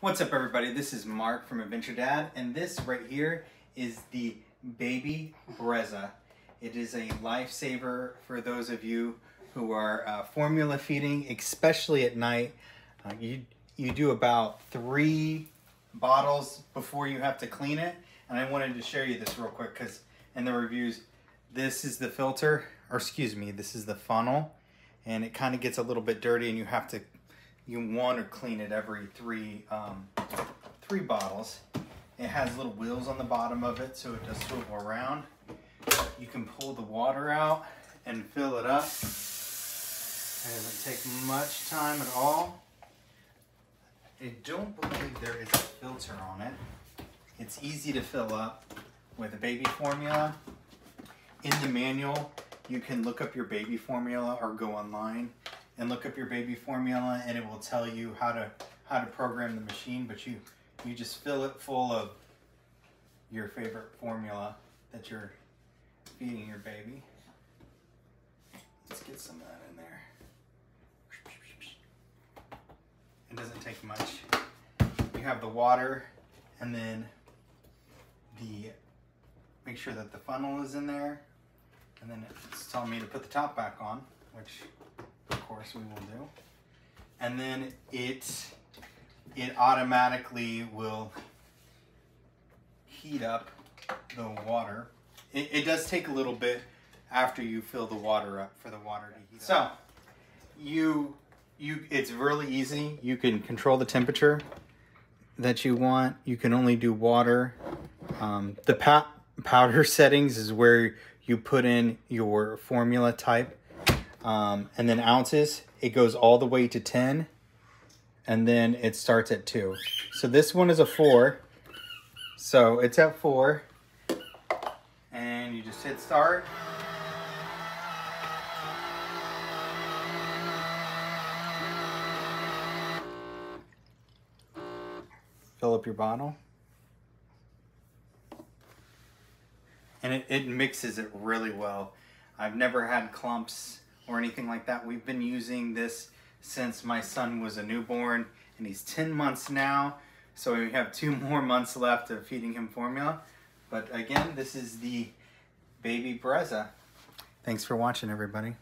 What's up everybody? This is Mark from Adventure Dad and this right here is the Baby Brezza. It is a lifesaver for those of you who are uh, formula feeding, especially at night. Uh, you, you do about three bottles before you have to clean it. And I wanted to show you this real quick because in the reviews, this is the filter, or excuse me, this is the funnel. And it kind of gets a little bit dirty and you have to you want to clean it every three um, three bottles. It has little wheels on the bottom of it so it does swivel around. You can pull the water out and fill it up. It doesn't take much time at all. I don't believe there is a filter on it. It's easy to fill up with a baby formula. In the manual, you can look up your baby formula or go online and look up your baby formula and it will tell you how to how to program the machine but you you just fill it full of your favorite formula that you're feeding your baby. Let's get some of that in there. It doesn't take much. You have the water and then the make sure that the funnel is in there and then it's telling me to put the top back on which we will do. And then it, it automatically will heat up the water. It, it does take a little bit after you fill the water up for the water to heat so, up. So you, you, it's really easy. You can control the temperature that you want. You can only do water. Um, the powder settings is where you put in your formula type um, and then ounces, it goes all the way to 10. And then it starts at 2. So this one is a 4. So it's at 4. And you just hit start. Fill up your bottle. And it, it mixes it really well. I've never had clumps or anything like that. We've been using this since my son was a newborn and he's 10 months now. So we have two more months left of feeding him formula. But again, this is the Baby Brezza. Thanks for watching, everybody.